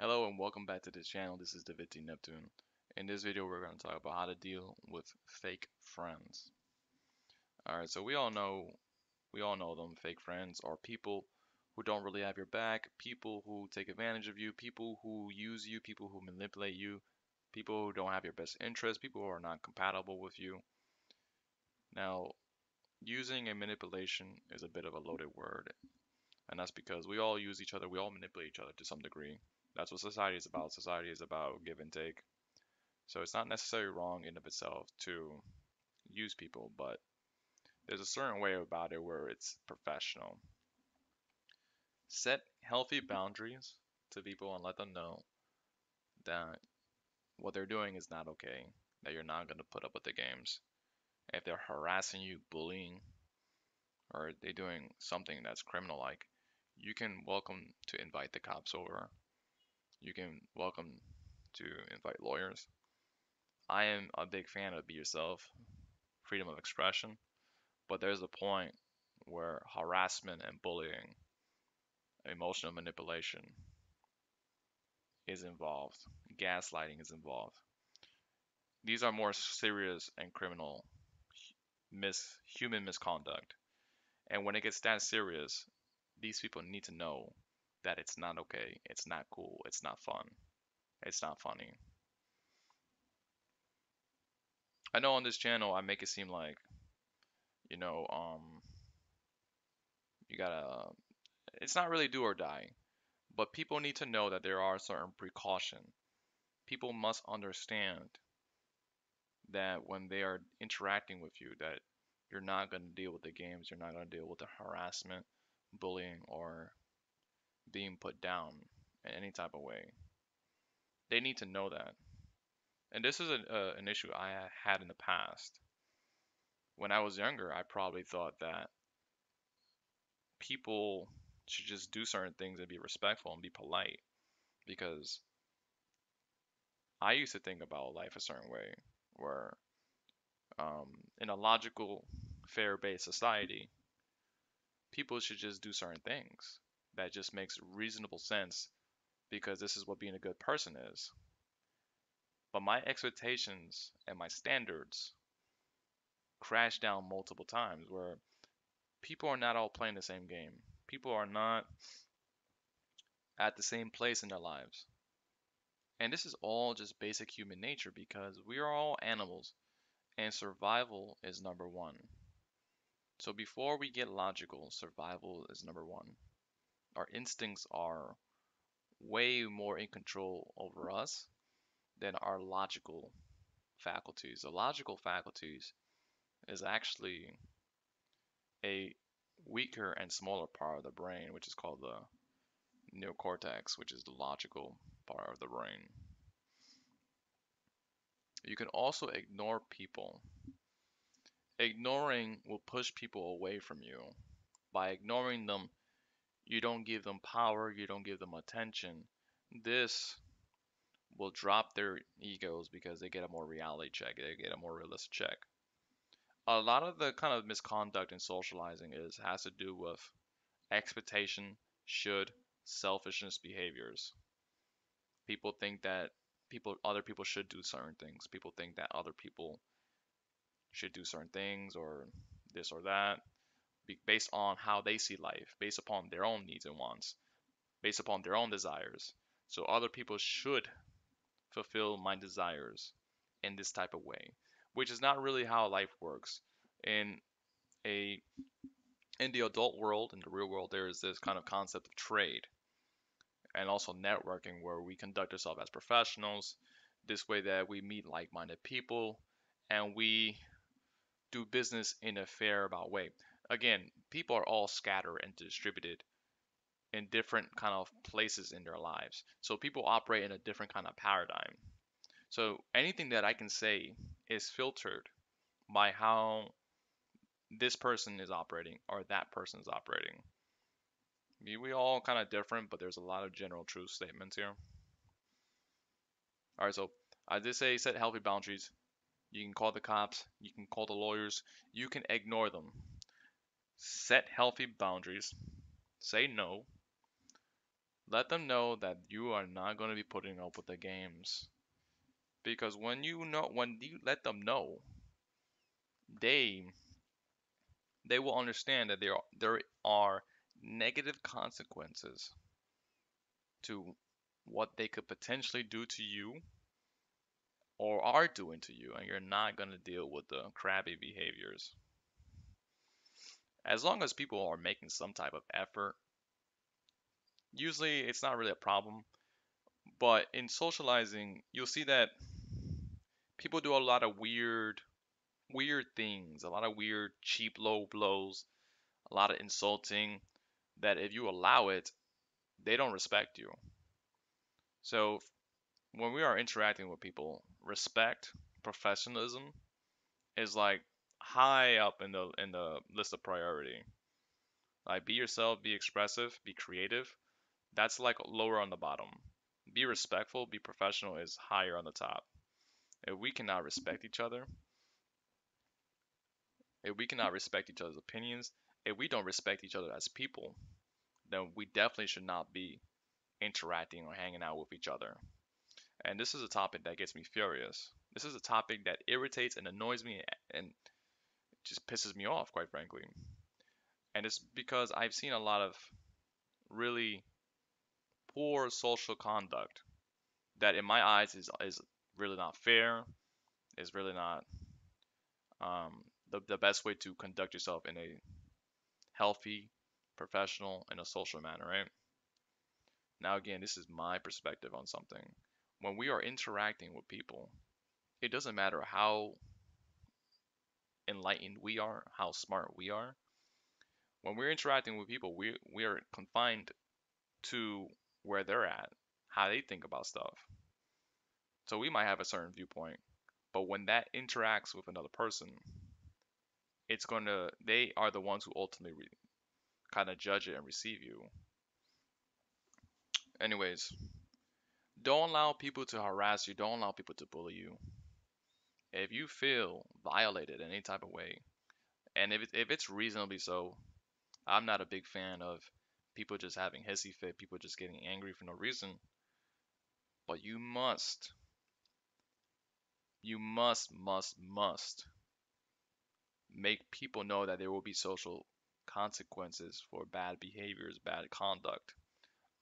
Hello and welcome back to this channel. This is Davinci Neptune. In this video, we're going to talk about how to deal with fake friends. Alright, so we all know, we all know them. Fake friends are people who don't really have your back, people who take advantage of you, people who use you, people who manipulate you, people who don't have your best interest, people who are not compatible with you. Now, using a manipulation is a bit of a loaded word, and that's because we all use each other, we all manipulate each other to some degree. That's what society is about. Society is about give and take. So it's not necessarily wrong in of itself to use people, but there's a certain way about it where it's professional. Set healthy boundaries to people and let them know that what they're doing is not okay, that you're not going to put up with the games. If they're harassing you, bullying, or they're doing something that's criminal like, you can welcome to invite the cops over you can welcome to invite lawyers. I am a big fan of be yourself, freedom of expression, but there's a point where harassment and bullying, emotional manipulation is involved, gaslighting is involved. These are more serious and criminal mis human misconduct. And when it gets that serious, these people need to know that it's not okay, it's not cool, it's not fun, it's not funny. I know on this channel I make it seem like, you know, um, you gotta, it's not really do or die, but people need to know that there are certain precaution. People must understand that when they are interacting with you, that you're not going to deal with the games, you're not going to deal with the harassment, bullying, or being put down in any type of way. They need to know that. And this is a, uh, an issue I had in the past. When I was younger, I probably thought that people should just do certain things and be respectful and be polite because I used to think about life a certain way where um, in a logical, fair-based society, people should just do certain things that just makes reasonable sense because this is what being a good person is. But my expectations and my standards crash down multiple times where people are not all playing the same game. People are not at the same place in their lives. And this is all just basic human nature because we are all animals and survival is number one. So before we get logical, survival is number one our instincts are way more in control over us than our logical faculties. The logical faculties is actually a weaker and smaller part of the brain, which is called the neocortex, which is the logical part of the brain. You can also ignore people. Ignoring will push people away from you. By ignoring them, you don't give them power, you don't give them attention, this will drop their egos because they get a more reality check, they get a more realistic check. A lot of the kind of misconduct in socializing is has to do with expectation, should, selfishness behaviors. People think that people other people should do certain things. People think that other people should do certain things or this or that based on how they see life, based upon their own needs and wants, based upon their own desires. So other people should fulfill my desires in this type of way, which is not really how life works. In a in the adult world, in the real world, there is this kind of concept of trade and also networking where we conduct ourselves as professionals this way that we meet like-minded people and we do business in a fair about way again, people are all scattered and distributed in different kind of places in their lives. So people operate in a different kind of paradigm. So anything that I can say is filtered by how this person is operating or that person is operating. We all kind of different, but there's a lot of general truth statements here. All right, so I did say set healthy boundaries. You can call the cops, you can call the lawyers, you can ignore them. Set healthy boundaries. Say no. let them know that you are not going to be putting up with the games. Because when you know when you let them know, they they will understand that there are, there are negative consequences to what they could potentially do to you or are doing to you and you're not going to deal with the crabby behaviors. As long as people are making some type of effort, usually it's not really a problem. But in socializing, you'll see that people do a lot of weird weird things, a lot of weird cheap low blows, a lot of insulting that if you allow it, they don't respect you. So when we are interacting with people, respect, professionalism is like high up in the in the list of priority. Like be yourself, be expressive, be creative. That's like lower on the bottom. Be respectful, be professional is higher on the top. If we cannot respect each other, if we cannot respect each other's opinions, if we don't respect each other as people, then we definitely should not be interacting or hanging out with each other. And this is a topic that gets me furious. This is a topic that irritates and annoys me and just pisses me off, quite frankly. And it's because I've seen a lot of really poor social conduct that, in my eyes, is is really not fair. Is really not um, the the best way to conduct yourself in a healthy, professional, and a social manner, right? Now, again, this is my perspective on something. When we are interacting with people, it doesn't matter how enlightened we are, how smart we are. When we're interacting with people, we we are confined to where they're at, how they think about stuff. So we might have a certain viewpoint, but when that interacts with another person, it's going to they are the ones who ultimately kind of judge it and receive you. Anyways, don't allow people to harass you. Don't allow people to bully you. If you feel violated in any type of way, and if, if it's reasonably so, I'm not a big fan of people just having hissy fit, people just getting angry for no reason. But you must, you must, must, must make people know that there will be social consequences for bad behaviors, bad conduct.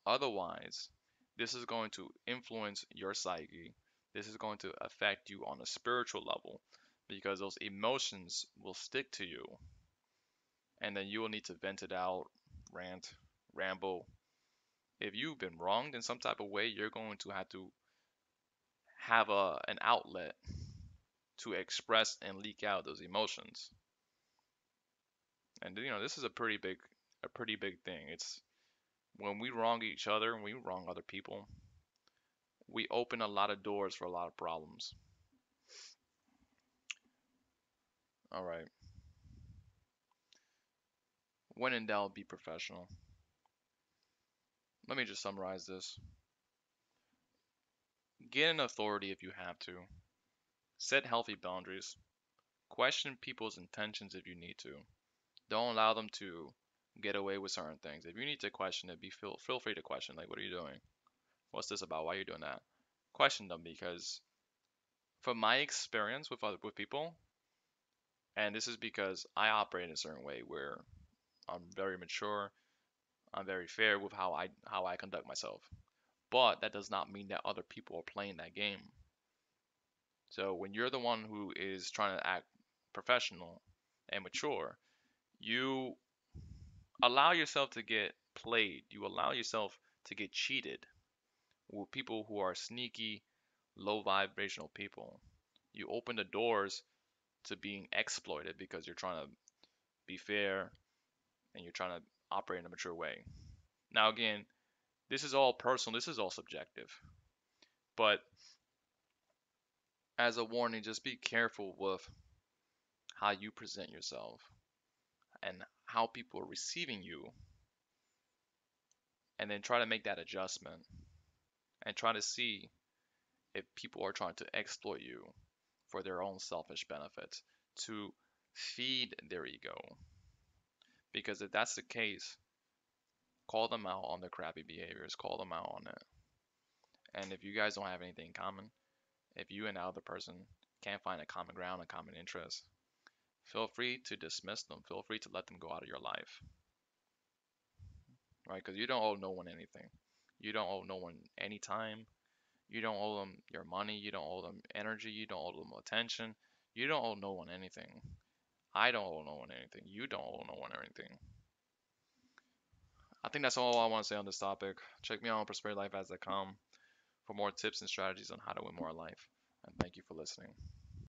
Otherwise, this is going to influence your psyche. This is going to affect you on a spiritual level because those emotions will stick to you. And then you will need to vent it out, rant, ramble. If you've been wronged in some type of way, you're going to have to have a an outlet to express and leak out those emotions. And you know, this is a pretty big a pretty big thing. It's when we wrong each other and we wrong other people, we open a lot of doors for a lot of problems. All right. When in doubt, be professional. Let me just summarize this. Get an authority if you have to. Set healthy boundaries. Question people's intentions if you need to. Don't allow them to get away with certain things. If you need to question it, be feel feel free to question. Like, what are you doing? What's this about? Why are you doing that? Question them because, from my experience with other with people, and this is because I operate in a certain way where I'm very mature, I'm very fair with how I how I conduct myself. But that does not mean that other people are playing that game. So when you're the one who is trying to act professional and mature, you allow yourself to get played. You allow yourself to get cheated people who are sneaky, low vibrational people. You open the doors to being exploited because you're trying to be fair and you're trying to operate in a mature way. Now, again, this is all personal, this is all subjective. But as a warning, just be careful with how you present yourself and how people are receiving you and then try to make that adjustment and try to see if people are trying to exploit you for their own selfish benefit to feed their ego because if that's the case Call them out on their crappy behaviors. Call them out on it. And if you guys don't have anything in common, if you and the other person can't find a common ground, a common interest, feel free to dismiss them. Feel free to let them go out of your life. Right? Because you don't owe no one anything. You don't owe no one any time. You don't owe them your money. You don't owe them energy. You don't owe them attention. You don't owe no one anything. I don't owe no one anything. You don't owe no one anything. I think that's all I want to say on this topic. Check me out on prosperitylife.com for more tips and strategies on how to win more life. And thank you for listening.